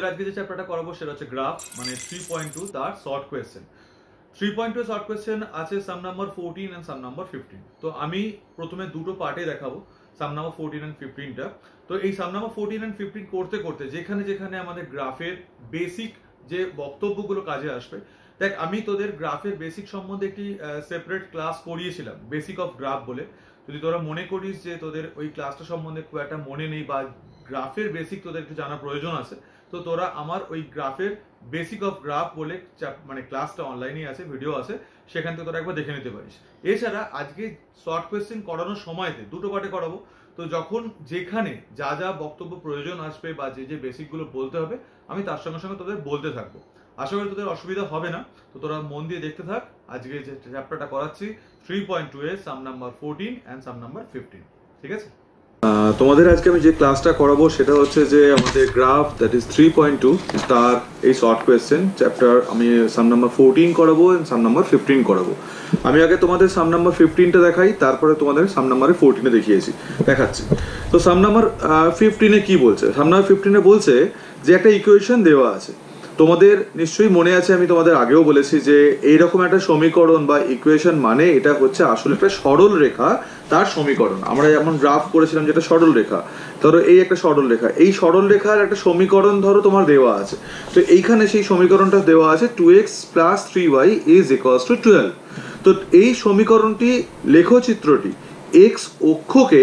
ছেলেমেয়েরা আজকে যে চ্যাপ্টারটা করাবো সেটা হচ্ছে গ্রাফ মানে থ্রি পয়েন্ট টু তার short question three point two short question আছে sum number fourteen and sum number fifteen তো আমি প্রথমে দুটো পার্টে দেখাবো সাম নাম্বার ফোরটিন অ্যান্ড ফিফটিনটা তো এই sum number fourteen and fifteen করতে করতে, যেখানে যেখানে আমাদের গ্রাফের বেসিক যে বক্তব্যগুলো কাজে আসবে, দেখ আমি তোদের গ্রাফের বেসিক সম্বন্ধে একটি সেপারেট ক্লাস করিয়েছিলাম বেসিক অফ গ্রাফ বলে। যদি তোরা মনে করিস যে তোদের ওই ক্লাসটা সম্বন্ধে খুব একটা মনে নেই বা গ্রাফের বেসিক তোদের একটু জানার প্রয়োজন আছে তো তোরা আমার ওই গ্রাফের বেসিক অফ গ্রাফ বলে মানে ক্লাসটা অনলাইনে আছে ভিডিও আছে, সেখান থেকে তোরা একবার দেখে নিতে পারিস। এছাড়া আজকে শর্ট কোয়েশ্চেন করানোর সময়তে দুটো পার্টে করাবো। তো যখন যেখানে যা যা বক্তব্য প্রয়োজন আসবে বা যে যে বেসিকগুলো বলতে হবে, আমি তার সঙ্গে সঙ্গে তোদের বলতে থাকব। আশা করি তোদের অসুবিধা হবে না। তো তোরা মন দিয়ে দেখতে থাক, আজকে যে চ্যাপ্টারটা করাচ্ছি three point two A sum number fourteen and sum number fifteen ঠিক আছে? তোমাদের আজকে আমি যে ক্লাসটা করাবো সেটা হচ্ছে যে আমাদের graph that is three point two তার এই শর্ট কোয়েশ্চেন চ্যাপ্টার আমি সাম নাম্বার ফোরটিন করাবো সাম নাম্বার ফিফটিন করাবো। আমি আগে তোমাদের সাম নাম্বার ফিফটিনটা দেখাই, তারপরে তোমাদের সাম নাম্বারে ফোরটিনে দেখিয়েছি, দেখাচ্ছি। তো সাম নাম্বার ফিফটিনে কি বলছে? সাম নাম্বার ফিফটিনে বলছে যে একটা ইকুয়েশন দেওয়া আছে। তোমাদের নিশ্চয়ই মনে আছে, আমি তোমাদের আগেও বলেছি যে এইরকম একটা সমীকরণ বা ইকুয়েশন মানে এটা হচ্ছে আসলে একটা সরল রেখা, তার সমীকরণ। আমরা যেমন গ্রাফ করেছিলাম যেটা সরল রেখা, ধরো এই একটা সরল রেখা। এই সরল রেখার একটা সমীকরণ ধরো তোমার দেওয়া আছে। তো এইখানে সেই সমীকরণটা দেওয়া আছে two x plus three y is equals to twelve তো এই সমীকরণটি, লেখচিত্রটি এক্স অক্ষকে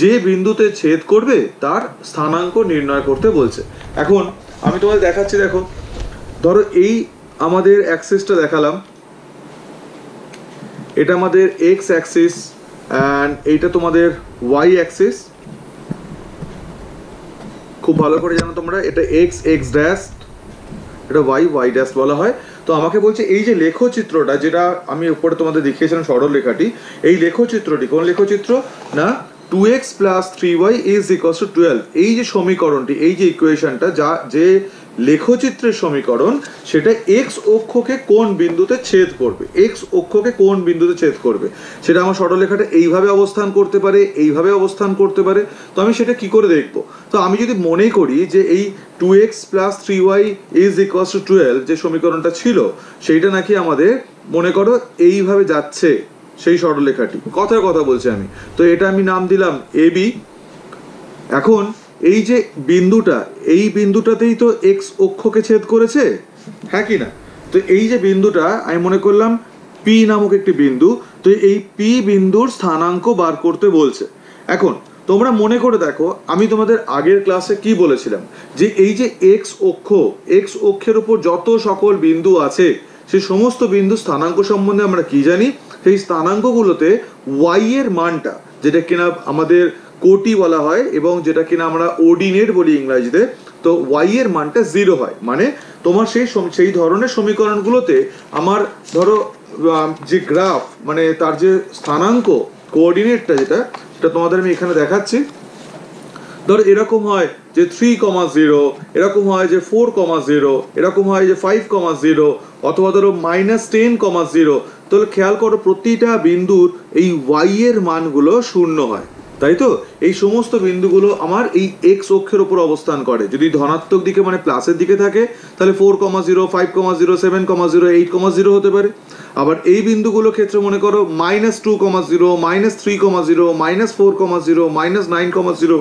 যে বিন্দুতে ছেদ করবে, তার স্থানাঙ্ক নির্ণয় করতে বলছে। এখন আমি তোমাদের দেখাচ্ছি, দেখো ধরো এই আমাদের অ্যাক্সিসটা দেখালাম। এটা আমাদের এক্স অ্যাক্সিস অ্যান্ড এইটা তোমাদের ওয়াই অ্যাক্সিস খুব ভালো করে জানো তোমরা, এটা এক্স এক্স ড্যাশ এটা ওয়াই ওয়াই ড্যাশ বলা হয়। তো আমাকে বলছে, এই যে লেখচিত্রটা যেটা আমি উপরে তোমাদের দেখিয়েছিলাম সরল রেখাটি এই লেখচিত্রটি কোন লেখচিত্র? না two x plus three y is equals to twelve এই যে সমীকরণটি, এই যে ইকুয়েশনটা যা, যে লেখচিত্রের সমীকরণ, সেটা এক্স অক্ষকে কোন বিন্দুতে ছেদ করবে? এক্স অক্ষকে কোন বিন্দুতে ছেদ করবে? সেটা আমার সরলরেখাটা এইভাবে অবস্থান করতে পারে, এইভাবে অবস্থান করতে পারে। তো আমি সেটা কি করে দেখব? তো আমি যদি মনে করি যে এই two x plus three y is equals to twelve যে সমীকরণটা ছিল, সেইটা নাকি আমাদের, মনে করো, এইভাবে যাচ্ছে সেই সরলরেখাটি। কথার কথা বলছি আমি। তো এটা আমি নাম দিলাম এ বি এখন এই যে বিন্দুটা, এই বিন্দুটাতেই তো এক্স অক্ষকে ছেদ করেছে হ্যাঁ কি না? তো এই যে বিন্দুটা, আমি মনে করলাম পি নামক একটি বিন্দু, তো এই পি বিন্দুর স্থানাঙ্ক বার করতে বলছে। এখন, তোমরা মনে করে দেখো, আমি তোমাদের আগের ক্লাসে কি বলেছিলাম? যে এই যে এক্স অক্ষ এক্স অক্ষের উপর যত সকল বিন্দু আছে সেই সমস্ত বিন্দু স্থানাঙ্ক সম্বন্ধে আমরা কি জানি? সেই স্থানাঙ্কগুলোতে ওয়াই এর মানটা, যেটা কিনা আমাদের কোটি বলা হয় এবং যেটা কিনা আমরা ওডিনেট বলি ইংরাজিতে, তো ওয়াই এর মানটা জিরো হয়। মানে তোমার সেই সেই ধরনের সমীকরণগুলোতে আমার ধরো যে গ্রাফ মানে তার যে স্থানাঙ্ক কোঅর্ডিনেটটা যেটা, সেটা তোমাদের আমি এখানে দেখাচ্ছি। ধরো এরকম হয় যে থ্রি কমা জিরো এরকম হয় যে ফোর কমা জিরো এরকম হয় যে ফাইভ কমা জিরো অথবা ধরো মাইনাস টেন কমা জিরো তাহলে খেয়াল করো প্রতিটা বিন্দুর এই ওয়াই এর মানগুলো শূন্য হয়। তাই তো? এই সমস্ত বিন্দুগুলো আমার এই এক্স অক্ষের উপর অবস্থান করে। যদি ধনাত্মক দিকে মানে প্লাসের দিকে থাকে, তাহলে four comma zero five comma zero seven comma zero eight comma zero হতে পারে। আবার এই বিন্দুগুলো ক্ষেত্রে মনে করো minus two comma zero minus three comma zero minus four comma zero minus nine comma zero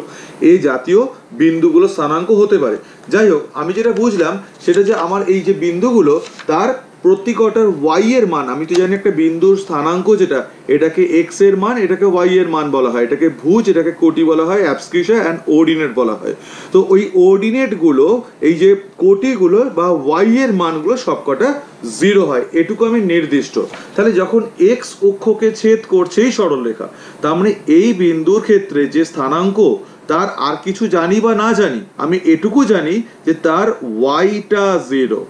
এই জাতীয় বিন্দুগুলো স্থানাঙ্ক হতে পারে। যাই হোক, আমি যেটা বুঝলাম, সেটা যে আমার এই যে বিন্দুগুলো, তার প্রত্যেকটার ওয়াই এর মান, আমি তো জানি একটা বিন্দুর স্থানাঙ্ক যেটা, এটাকে এক্সের মান, এটাকে ওয়াই এর মান বলা হয়। এটাকে ভুজ, এটাকে কোটি বলা হয় অ্যাবস্ক্রিসা অ্যান্ড অর্ডিনেট বলা হয়। তো ওই অর্ডিনেটগুলো এই যে কোটিগুলো বা ওয়াই এর মানগুলো সবকটা জিরো হয়। এটুকু আমি নির্দিষ্ট। তাহলে যখন এক্স অক্ষকে ছেদ করছে এই সরলরেখা, তার মানে এই বিন্দুর ক্ষেত্রে যে স্থানাঙ্ক, তার আর কিছু জানি বা না জানি, আমি এটুকু জানি যে তার ওয়াইটা জিরো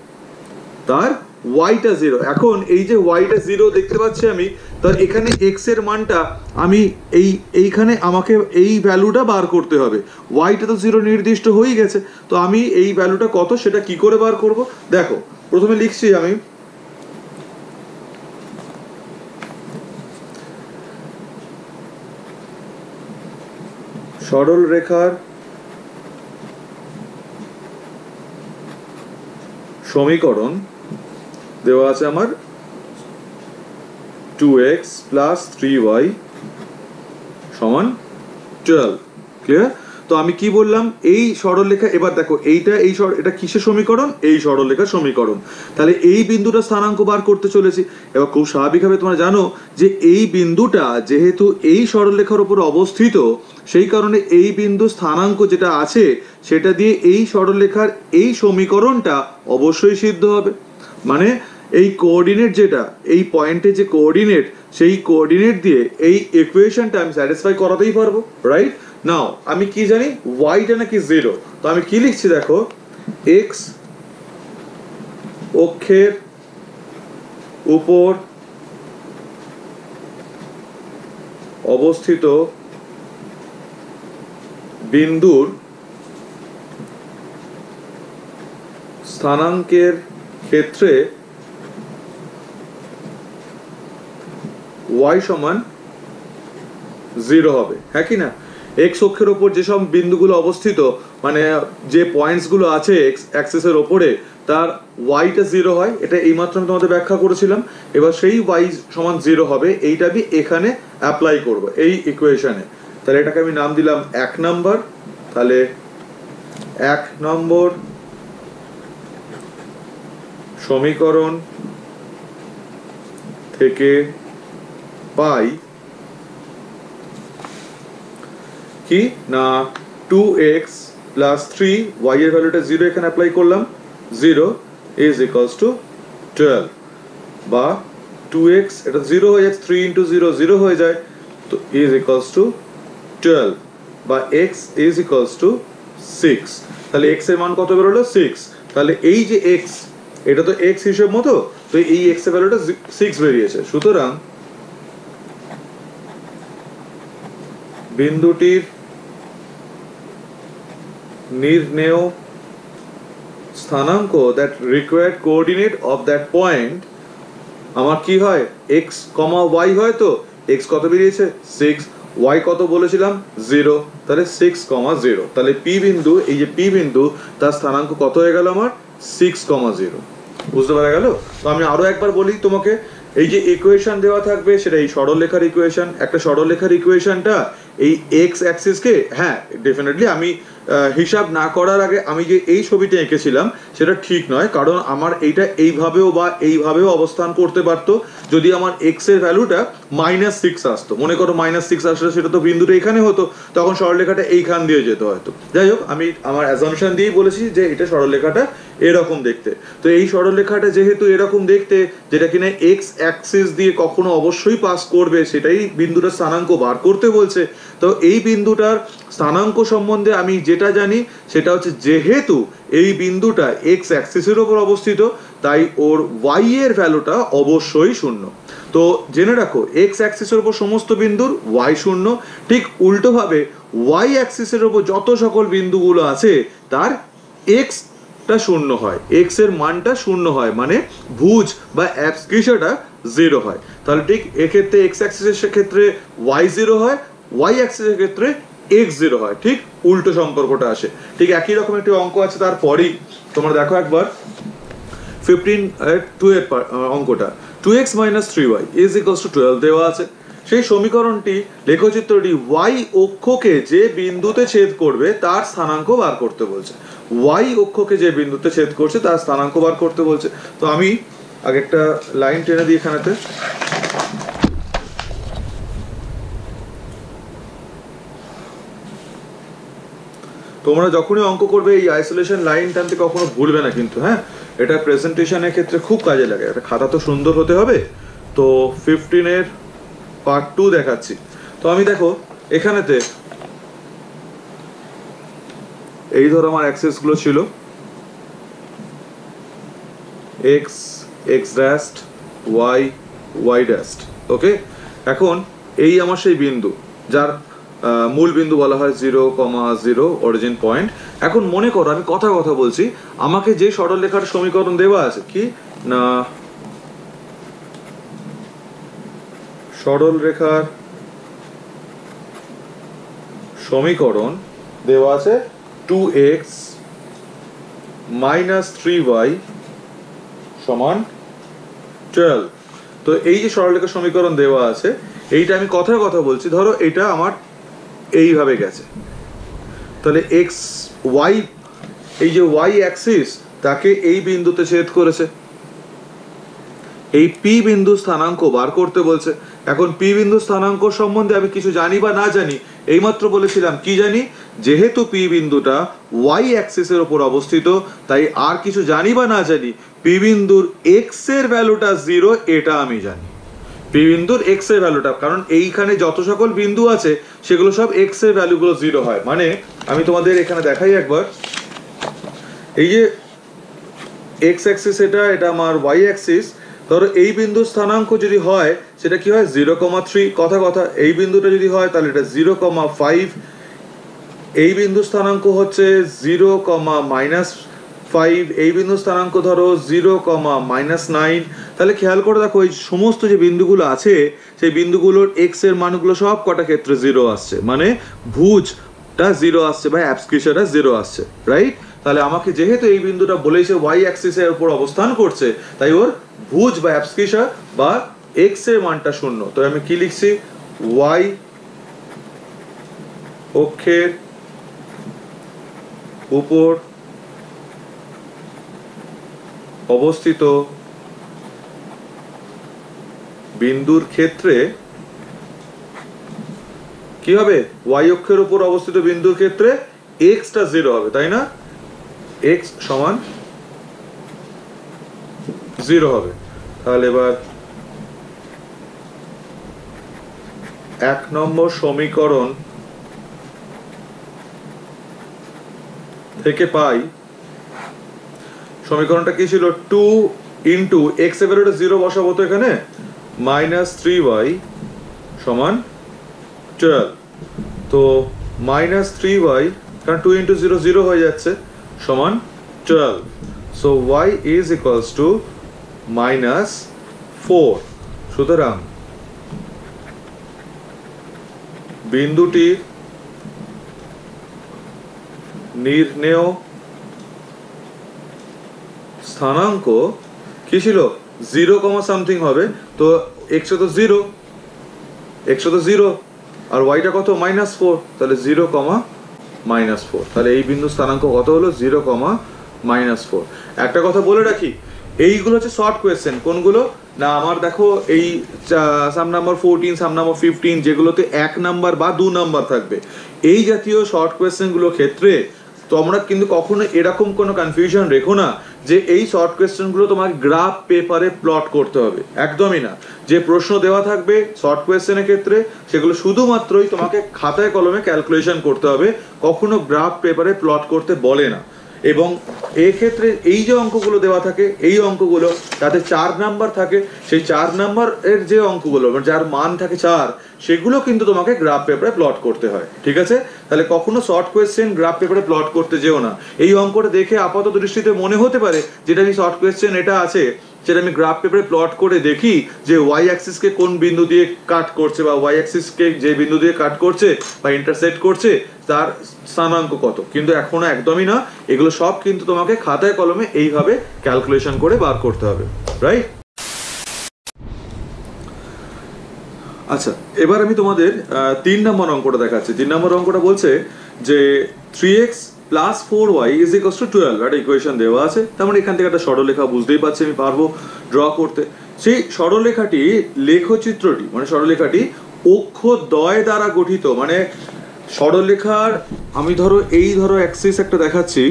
তার ওয়াইটা জিরো এখন এই যে ওয়াইটা জিরো দেখতে পাচ্ছি আমি তার এখানে এক্সের মানটা আমি এই, এইখানে আমাকে এই ভ্যালুটা বার করতে হবে। ওয়াইটা তো জিরো নির্দিষ্ট হয়ে গেছে, তো আমি এই ভ্যালুটা কত সেটা কি করে বার করব? দেখো, প্রথমে লিখছি আমি, সরল রেখার সমীকরণ দেওয়া আছে আমার two x plus three y সমান টুয়েলভ ক্লিয়ার তো আমি কি বললাম? এই সরলরেখা, এবার দেখো, এইটা, এই সর, এটা কিসের সমীকরণ? এই সরলরেখার সমীকরণ। তাহলে এই বিন্দুটা স্থানাঙ্ক বার করতে চলেছি। এবার খুব স্বাভাবিকভাবে তোমরা জানো যে এই বিন্দুটা, যেহেতু এই সরলরেখার উপর অবস্থিত, সেই কারণে এই বিন্দু স্থানাঙ্ক যেটা আছে, সেটা দিয়ে এই সরলরেখার এই সমীকরণটা অবশ্যই সিদ্ধ হবে। মানে এই কোঅর্ডিনেট যেটা, এই পয়েন্টে যে কোঅর্ডিনেট সেই কোঅর্ডিনেট দিয়ে এই ইকুয়েশনটা আমি স্যাটিসফাই করাতেই পারব রাইট নাও আমি কি জানি? ওয়াইটা নাকি জিরো তো আমি কি লিখছি দেখো? এক্স অক্ষের উপর অবস্থিত বিন্দুর স্থানাঙ্কের ক্ষেত্রে ওয়াই সমান জিরো হবে হ্যাঁ কি না? এক্স অক্ষের ওপর যেসব বিন্দুগুলো অবস্থিত মানে যে পয়েন্টসগুলো আছে এক্স অ্যাক্সেসের ওপরে, তার ওয়াইটা জিরো হয়, এটা এইমাত্র আমি তোমাদের ব্যাখ্যা করেছিলাম, এবার সেই ওয়াই সমান জিরো হবে, এইটা আমি এখানে অ্যাপ্লাই করব, এই ইকুয়েশনে তাহলে এটাকে আমি নাম দিলাম এক নম্বর তাহলে এক নম্বর সমীকরণ থেকে পাই কি? না two x plus three y এর ভ্যালুটা জিরো এখানে অ্যাপ্লাই করলাম। Zero is equals to twelve বা টু এক্স এটা জিরো হয়ে যাচ্ছে থ্রি ইন্টু জিরো জিরো হয়ে যায়, তো ইজ ইকালস টু টুয়েলভ বা x is equals to six তাহলে এক্সের মান কত বেরোলো? সিক্স তাহলে এই যে এক্স এটা তো এক্স হিসেব মতো, তো এই এক্সের ভ্যালুটা সিক্স বেরিয়েছে। সুতরাং বিন্দুটির নির্ণেয় স্থানাঙ্ক that required coordinate of that point আমার কি হয়? এক্স কমা ওয়াই হয় তো? এক্স কত বেরিয়েছে? সিক্স ওয়াই কত বলেছিলাম? জিরো তাহলে সিক্স কমা জিরো তাহলে পি বিন্দু, এই যে পি বিন্দু, তার স্থানাঙ্ক কত হয়ে গেল আমার? সিক্স কমা জিরো বুঝতে পারা গেল? তো আমি আরও একবার বলি তোমাকে, এই যে ইকুয়েশন দেওয়া থাকবে, সেটা এই সরলরেখার ইকুয়েশন একটা সরলরেখার ইকুয়েশনটা এই এক্স অ্যাক্সিসকে হ্যাঁ ডেফিনেটলি আমি আহ, হিসাব না করার আগে আমি যে এই ছবিটা এঁকেছিলাম, সেটা ঠিক নয়। কারণ আমার এইটা এইভাবেও বা এইভাবেও অবস্থান করতে পারতো যদি আমার এক্সের ভ্যালুটা মাইনাস সিক্স আসতো। মনে করো মাইনাস সিক্স আসলে সেটা তো বিন্দুটা এখানে হতো, তখন সরলরেখাটা এইখান দিয়ে যেত হয়তো। যাই হোক, আমি আমার অ্যাজামশন দিয়েই বলেছি যে এটা সরলরেখাটা এরকম দেখতে। তো এই সরলরেখাটা যেহেতু এরকম দেখতে, যেটা কিনা এক্স অ্যাক্সিস দিয়ে কখনো অবশ্যই পাস করবে, সেটাই বিন্দুটার স্থানাঙ্ক বার করতে বলছে। তো এই বিন্দুটার স্থানাঙ্ক সম্বন্ধে আমি যেটা জানি সেটা হচ্ছে যেহেতু এই বিন্দুটা এক্স অ্যাক্সিসের ওপর অবস্থিত, তাই ওর ওয়াই এর ভ্যালুটা অবশ্যই শূন্য। তো জেনে রাখো এক্স অ্যাক্সিসের ওপর সমস্ত বিন্দুর ওয়াই শূন্য, ঠিক উল্টোভাবে ওয়াই অ্যাক্সিসের ওপর যত সকল বিন্দুগুলো আছে, তার এক্স টা শূন্য হয়। এক্সের মানটা শূন্য হয় মানে ভুজ বা অ্যাবস্ক্রিসাটা জিরো হয়। তাহলে ঠিক এক্ষেত্রে এক্স অ্যাক্সিসের ক্ষেত্রে ওয়াই জিরো হয় ওয়াই অ্যাক্সিসের ক্ষেত্রে এক্স জিরো হয়, ঠিক? উল্টো সম্পর্কটা আসে। ঠিক একই রকম একটি অঙ্ক আছে তারপরেই। তোমরা দেখো একবার। ফিফটিন টু এর অঙ্কটা। Two x minus three y is equals to twelve দেওয়া আছে। সেই সমীকরণটি লেখচিত্রটি ওয়াই অক্ষকে যে বিন্দুতে ছেদ করবে, তার স্থানাঙ্ক বার করতে বলছে। ওয়াই অক্ষকে যে বিন্দুতে ছেদ করছে, তার স্থানাঙ্ক বার করতে বলছে। তো আমি আগে একটা লাইন টেনে দিই এখানেতে। তোমরা যখনই অঙ্ক করবে, এই আইসোলেশন লাইন টানতে কখনো ভুলবে না কিন্তু হ্যাঁ? এটা প্রেজেন্টেশনের ক্ষেত্রে খুব কাজে লাগে। একটা খাতা তো সুন্দর হতে হবে। তো ফিফটিনের পার্ট টু দেখাচ্ছি। তো আমি দেখো, এখানেতে এই ধর আমার অ্যাক্সেসগুলো ছিল। X x dash y y dash okay এখন এই আমার সেই বিন্দু, যার মূল বিন্দু বলা হয় zero comma zero origin point এখন মনে করো, আমি কথা কথা বলছি, আমাকে যে সরলরেখার সমীকরণ দেওয়া আছে, কি? না। সরল রেখার সমীকরণ দেওয়া আছে two x minus three y সমান টুয়েলভ তো এই যে সরলরেখা সমীকরণ দেওয়া আছে, এইটা আমি কথার কথা বলছি। ধরো এটা আমার এইভাবে গেছে। তাহলে এক্স ওয়াই এই যে ওয়াই অ্যাক্সিস তাকে এই বিন্দুতে ছেদ করেছে। এই পি বিন্দু স্থানাঙ্ক বার করতে বলছে। এখন পি বিন্দু স্থানাঙ্ক সম্বন্ধে আমি কিছু জানি বা না জানি, এইমাত্র বলেছিলাম, কি জানি? যেহেতু পি বিন্দুটা ওয়াই অ্যাক্সিসের ওপর অবস্থিত, তাই আর কিছু জানি বা না জানি পি বিন্দুর এক্সের ভ্যালুটা জিরো এটা আমি জানি। বিন্দুর এক্সের ভ্যালুটা কারণ এইখানে যত সকল বিন্দু আছে, সেগুলো সব এক্সের ভ্যালুগুলো জিরো হয়। মানে আমি তোমাদের এখানে দেখাই একবার। এই যে এক্স অ্যাক্সিস এটা এটা আমার ওয়াই অ্যাক্সিস ধরো, এই বিন্দু স্থানাঙ্ক যদি হয়, সেটা কি হয়? জিরো কমা থ্রি কথা কথা। এই বিন্দুটা যদি হয়, তাহলে এটা জিরো কমা ফাইভ এই বিন্দু স্থানাঙ্ক হচ্ছে জিরো কমা মাইনাস ফাইভ এই বিন্দু স্থানাঙ্ক ধরো জিরো কমা মাইনাস নাইন তাহলে খেয়াল করে দেখো, এই সমস্ত যে বিন্দুগুলো আছে, সেই বিন্দুগুলোর এক্সের মানগুলো সব কটা ক্ষেত্রে জিরো আসছে। মানে ভুজটা জিরো আসছে বা অ্যাবস্ক্রিসাটা জিরো আসছে রাইট তাহলে আমাকে যেহেতু এই বিন্দুটা বলেছে ওয়াই অ্যাক্সিসের উপর অবস্থান করছে, তাই ওর ভুজ বা অ্যাবস্ক্রিসা বা এক্সের মানটা শূন্য। তো আমি কি লিখছি? ওয়াই অক্ষের উপর অবস্থিত বিন্দুর ক্ষেত্রে কি হবে? ওয়াই অক্ষের উপর অবস্থিত বিন্দুর ক্ষেত্রে এক্সটা জিরো হবে, তাই না? এক্স সমান জিরো হবে। তাহলে এবার এক নম্বর সমীকরণ থেকে পাই সমীকরণটা কি ছিল? টু ইন্টু এক্সের ভ্যালুটা জিরো বসাবো তো এখানে? মাইনাস থ্রি ওয়াই সমান টুয়েলভ তো মাইনাস থ্রি ওয়াই কারণ টু ইন্টু জিরো জিরো হয়ে যাচ্ছে, সমান twelve so y is equals to minus four সুতরাং বিন্দুটির নির্ণেয় স্থানাঙ্ক কি ছিল? জিরো কমা সামথিং হবে। তো একশো তো জিরো একশো তো জিরো আর ওয়াইটা কত? মাইনাস ফোর তাহলে জিরো কমা মাইনাস ফোর তাহলে এই বিন্দু স্থানাঙ্ক কত হলো? জিরো কমা মাইনাস ফোর একটা কথা বলে রাখি, এইগুলো হচ্ছে শর্ট কোয়েশ্চেন কোনগুলো? না, আমার দেখো এই sum number fourteen sum number fifteen যেগুলোতে এক নাম্বার বা দু নাম্বার থাকবে। এই জাতীয় শর্ট কোয়েশ্চেনগুলোর ক্ষেত্রে তোমরা কিন্তু কখনো এরকম কোনো কনফিউশন রেখো না যে এই শর্ট কোয়েশ্চেনগুলো তোমাকে গ্রাফ পেপারে প্লট করতে হবে। একদমই না। যে প্রশ্ন দেওয়া থাকবে শর্ট কোয়েশ্চেনের ক্ষেত্রে, সেগুলো শুধুমাত্রই তোমাকে খাতায় কলমে ক্যালকুলেশন করতে হবে, কখনো গ্রাফ পেপারে প্লট করতে বলে না। এবং এক্ষেত্রে এই যে অঙ্কগুলো দেওয়া থাকে, এই অঙ্কগুলো তাতে চার নাম্বার থাকে, সেই চার নাম্বার এর যে অঙ্কগুলো মানে যার মান থাকে চার সেগুলো কিন্তু তোমাকে গ্রাফ পেপারে প্লট করতে হয়, ঠিক আছে? তাহলে কখনো শর্ট কোয়েশ্চেন গ্রাফ পেপারে প্লট করতে যেও না। এই অঙ্কটা দেখে আপাতত দৃষ্টিতে মনে হতে পারে যেটা আমি শর্ট কোয়েশ্চেন এটা আছে, সেটা আমি গ্রাফ পেপারে প্লট করে দেখি যে ওয়াই অ্যাক্সিসকে কোন বিন্দু দিয়ে কাট করছে বা ওয়াই অ্যাক্সিসকে যে বিন্দু দিয়ে কাট করছে বা ইন্টারসেক্ট করছে, তার স্থানাঙ্ক কত। কিন্তু এখনও একদমই না। এগুলো সব কিন্তু তোমাকে খাতায় কলমে এইভাবে ক্যালকুলেশন করে বার করতে হবে রাইট আচ্ছা এবার আমি তোমাদের তিন নম্বর অঙ্কটা দেখাচ্ছি। তিন নম্বর অঙ্কটা বলছে যে three x plus four y is equals to twelve একটা ইকুয়েশন দেওয়া আছে। তার মানে এখান থেকে একটা সরলরেখা বুঝতেই পারছি আমি পারব ড্র করতে। সেই সরলরেখাটি লেখচিত্রটি মানে সরলরেখাটি অক্ষদ্বয় দ্বারা গঠিত মানে সরলরেখার, আমি ধরো এই ধরো অ্যাক্সিস একটা দেখাচ্ছি,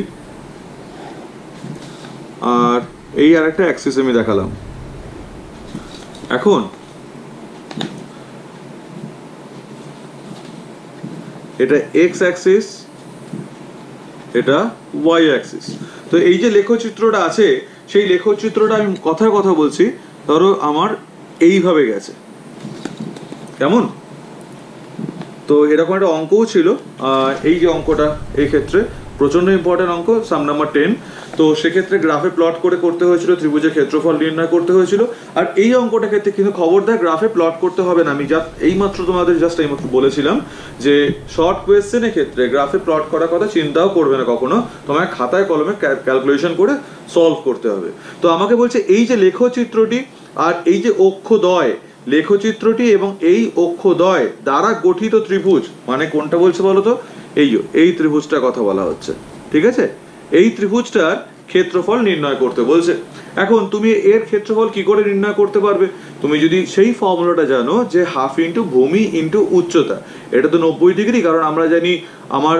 আর এই আরেকটা অ্যাক্সিস আমি দেখালাম। এখন এটা এক্স অ্যাক্সিস এটা ওয়াই অ্যাক্সিস তো এই যে লেখচিত্রটা আছে, সেই লেখচিত্রটা আমি কথার কথা বলছি, ধরো আমার এইভাবে গেছে। কেমন? তো এরকম একটা অঙ্কও ছিল এই যে অঙ্কটা, এই ক্ষেত্রে প্রচণ্ড ইম্পর্টেন্ট অঙ্ক সাম নাম্বার টেন তো সেক্ষেত্রে গ্রাফে প্লট করে করতে হয়েছিল, ত্রিভুজের ক্ষেত্রফল নির্ণয় করতে হয়েছিল। আর এই অঙ্কটা ক্ষেত্রে কিন্তু খবরদার গ্রাফে প্লট করতে হবে না। আমি যা এইমাত্র তোমাদের জাস্ট এইমাত্র বলেছিলাম যে শর্ট কোয়েশ্চেনের ক্ষেত্রে গ্রাফে প্লট করার কথা চিন্তাও করবে না কখনো। তোমায় খাতায়, কলমে ক্যালকুলেশন করে সলভ করতে হবে। তো আমাকে বলছে, এই যে লেখচিত্রটি আর এই যে অক্ষদয় লেখচিত্রটি এবং এই অক্ষদয় দ্বারা গঠিত ত্রিভুজ মানে কোনটা বলছে বলো তো এই এই ত্রিভুজটার কথা বলা হচ্ছে। ঠিক আছে? এই ত্রিভুজটার ক্ষেত্রফল নির্ণয় করতে বলছে। এখন তুমি এর ক্ষেত্রফল কি করে নির্ণয় করতে পারবে? তুমি যদি সেই ফর্মুলাটা জানো যে হাফ ইন্টু ভূমি ইন্টু উচ্চতা, এটা তো নব্বই ডিগ্রি, কারণ আমরা জানি আমার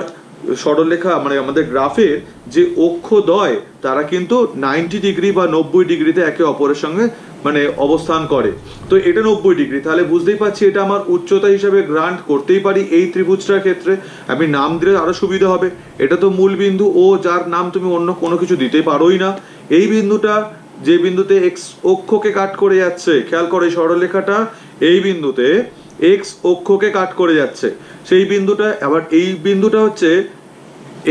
সরলরেখা মানে আমাদের গ্রাফের যে অক্ষদ্বয়, তারা কিন্তু নাইনটি ডিগ্রি বা নব্বই ডিগ্রিতে একে অপরের সঙ্গে মানে অবস্থান করে। তো এটা নব্বই ডিগ্রি তাহলে বুঝতেই পারছি এটা আমার উচ্চতা হিসাবে গ্রান্ট করতেই পারি এই ত্রিভুজটার ক্ষেত্রে। আমি নাম দিলে আরও সুবিধা হবে। এটা তো মূল বিন্দু। ও যার নাম তুমি অন্য কোনো কিছু দিতে পারোই না। এই বিন্দুটা যে বিন্দুতে এক্স অক্ষকে কাট করে যাচ্ছে, খেয়াল করে এই সরলরেখাটা এই বিন্দুতে এক্স অক্ষকে কাট করে যাচ্ছে। সেই বিন্দুটা, আবার এই বিন্দুটা হচ্ছে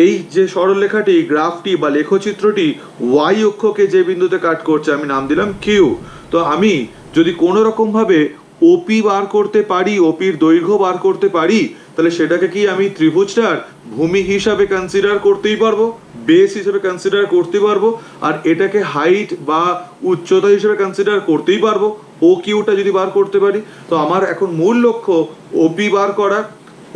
এই যে সরলরেখাটি, গ্রাফটি বা লেখচিত্রটি ওয়াই অক্ষকে যে বিন্দুতে কাট করছে, আমি নাম দিলাম কিউ তো আমি যদি কোনো রকম ভাবে ওপি বার করতে পারি ওপির দৈর্ঘ্য বার করতে পারি, তাহলে সেটাকে কি আমি ত্রিভুজটার ভূমি হিসাবে কনসিডার করতেই পারব বেস হিসেবে কনসিডার করতে পারব, আর এটাকে হাইট বা উচ্চতা হিসেবে কনসিডার করতেই পারব। ও কিউটা যদি বার করতে পারি, তো আমার এখন মূল লক্ষ্য ওপি বার করা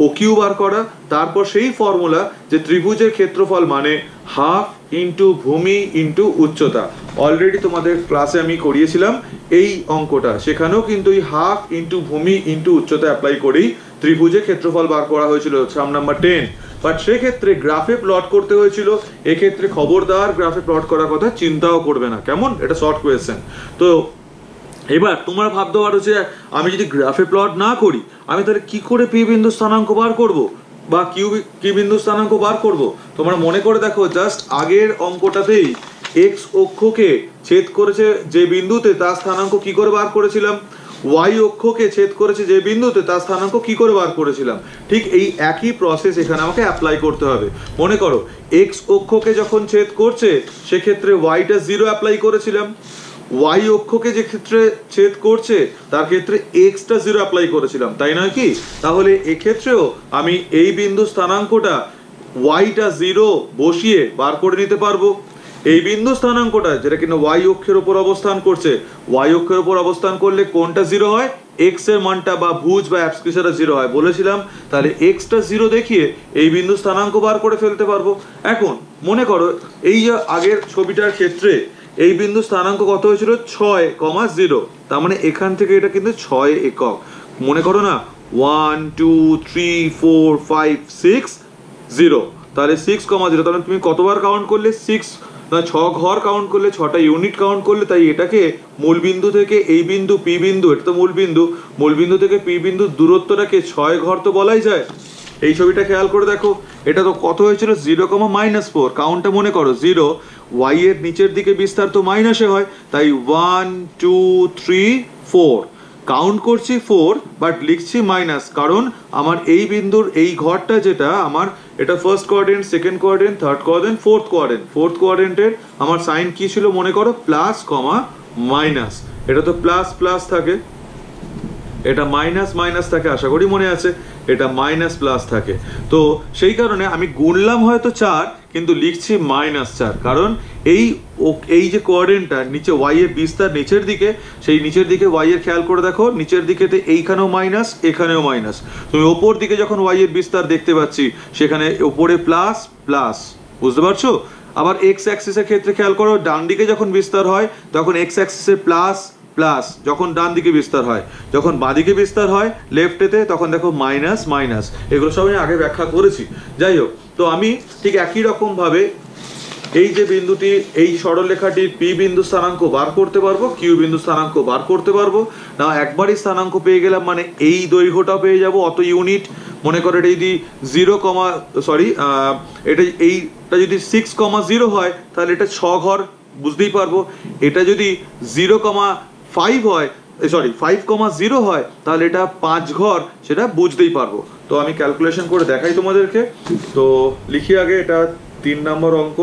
ও কিউ বার করা, তারপর সেই ফর্মুলা যে ত্রিভুজের ক্ষেত্রফল মানে হাফ ইন্টু ভূমি ইন্টু উচ্চতা। অলরেডি তোমাদের ক্লাসে আমি করিয়েছিলাম এই অঙ্কটা। সেখানেও কিন্তু এই হাফ ইন্টু ভূমি ইন্টু উচ্চতা অ্যাপ্লাই করেই ত্রিভুজের ক্ষেত্রফল বার করা হয়েছিল সাম নাম্বার টেন বাট সেক্ষেত্রে গ্রাফে প্লট করতে হয়েছিল, এক্ষেত্রে খবরদার গ্রাফে প্লট করার কথা চিন্তাও করবে না। কেমন? এটা শর্ট কোয়েশ্চেন তো এবার তোমরা ভাবতে পারো যে আমি যদি গ্রাফে প্লট না করি, আমি তাহলে কি করে পি বিন্দু স্থানাঙ্ক বার করব? বা কিউ কি বিন্দু স্থানাঙ্ক বার করব? তোমরা মনে করে দেখো জাস্ট আগের অঙ্কটাতেই এক্স অক্ষকে ছেদ করেছে যে বিন্দুতে, তার স্থানাঙ্ক কি করে বার করেছিলাম? ওয়াই অক্ষকে ছেদ করেছে যে বিন্দুতে, তার স্থানাঙ্ক কি করে বার করেছিলাম? ঠিক এই একই প্রসেস এখানে আমাকে অ্যাপ্লাই করতে হবে। মনে করো এক্স অক্ষকে যখন ছেদ করছে, সেক্ষেত্রে ওয়াইটা জিরো অ্যাপ্লাই করেছিলাম। ওয়াই অক্ষকে যে ক্ষেত্রে ছেদ করছে, তার ক্ষেত্রে এক্সটা জিরো অ্যাপ্লাই করেছিলাম, তাই নয় কি? তাহলে এক্ষেত্রেও আমি এই বিন্দু স্থানাঙ্কটা ওয়াইটা জিরো বসিয়ে বার করে নিতে পারব। এই বিন্দু স্থানাঙ্কটা, যেটা কিনা ওয়াই অক্ষের উপর অবস্থান করছে ওয়াই অক্ষের উপর অবস্থান করলে কোনটা জিরো হয়? এক্সের মানটা বা ভুজ বা অ্যাবসকিসারা জিরো হয়। বলেছিলাম, তাহলে এক্সটা জিরো দেখিয়ে এই বিন্দু স্থানাঙ্ক বার করে ফেলতে পারব। এখন মনে করো, এই আগের ছবিটার ক্ষেত্রে এই বিন্দু স্থানাঙ্ক কত হয়েছিল? ছয় কমা জিরো। তার মানে এখান থেকে এটা কিন্তু ছয় একক। মনে করো না one two three four five six zero তাহলে সিক্স কমা জিরো, তাহলে তুমি কতবার কাউন্ট করলে? সিক্স না ছ ঘর কাউন্ট করলে, ছটা ইউনিট কাউন্ট করলে, তাই এটাকে মূল বিন্দু থেকে এই বিন্দু, পি বিন্দু, এটা তো মূল বিন্দু। মূল বিন্দু থেকে পি বিন্দুর দূরত্বটাকে ছয় ঘর তো বলাই যায়। এই ছবিটা খেয়াল করে দেখো, এটা তো কত হয়েছিল? জিরো কমা মাইনাস ফোর কাউন্টটা মনে করো জিরো ওয়াই এর নিচের দিকে বিস্তার তো মাইনাসে হয়, তাই one two three four count করছি ফোর বাট লিখছি মাইনাস কারণ আমার এই বিন্দুর এই ঘরটা যেটা, আমার এটা first quadrant second quadrant third quadrant fourth quadrant fourth কোয়ার্ডেন্টের আমার সাইন কি ছিল মনে করো? প্লাস কমা মাইনাস এটা তো প্লাস প্লাস থাকে। এটা মাইনাস মাইনাস থাকে, আশা করি মনে আছে। এটা মাইনাস প্লাস থাকে। তো সেই কারণে আমি গুনলাম হয়তো চার, কিন্তু লিখছি মাইনাস চার। কারণ এই এই যে কোয়ার্ডেন্টটা নিচে ওয়াই এর বিস্তার নিচের দিকে, সেই নিচের দিকে ওয়াই এর খেয়াল করে দেখো, নিচের দিকেতে এইখানেও মাইনাস এখানেও মাইনাস তুমি ওপর দিকে যখন ওয়াই এর বিস্তার দেখতে পাচ্ছি, সেখানে ওপরে প্লাস প্লাস বুঝতে পারছ? আবার এক্স অ্যাক্সিসের ক্ষেত্রে খেয়াল করো, ডান দিকে যখন বিস্তার হয়, তখন এক্স অ্যাক্সিসের প্লাস প্লাস যখন ডান দিকে বিস্তার হয়, যখন বাঁদিকে বিস্তার হয় লেফটেতে তখন দেখো মাইনাস মাইনাস এগুলো সব আমি আগে ব্যাখ্যা করেছি। যাই হোক, তো আমি ঠিক একই রকম ভাবে এই যে বিন্দুটি, এই সরলরেখাটির পি বিন্দু স্থানাঙ্ক বার করতে পারব কিউ বিন্দু স্থানাঙ্ক বার করতে পারব। না, একবারই স্থানাঙ্ক পেয়ে গেলাম মানে এই দৈর্ঘ্যটা পেয়ে যাব, অত ইউনিট মনে করো এটা যদি জিরো কমা সরি এটা এইটা যদি সিক্স কমা জিরো হয়, তাহলে এটা ছ ঘর বুঝতেই পারব। এটা যদি জিরো কমা ফাইভ হয় সরি ফাইভ কমা জিরো হয়, তাহলে এটা পাঁচ ঘর, সেটা বুঝতেই পারব। তো আমি ক্যালকুলেশন করে দেখাই তোমাদেরকে। তো লিখি আগে, এটা তিন নম্বর অঙ্ক।